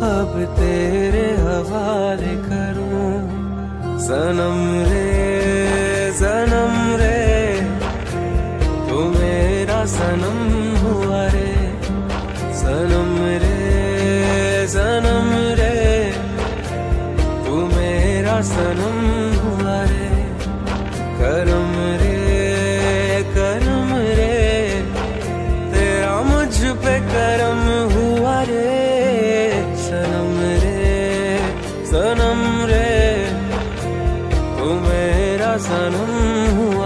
अब तेरे हवाले करूँ। सनम रे सनम रे, तू मेरा सनम हुआ रे। सनम रे सनम रे, तू मेरा सनम हुआ रे। करम रे करम रे, तेरा मुझ पे करम सनम रे तू मेरा सनम हुआ।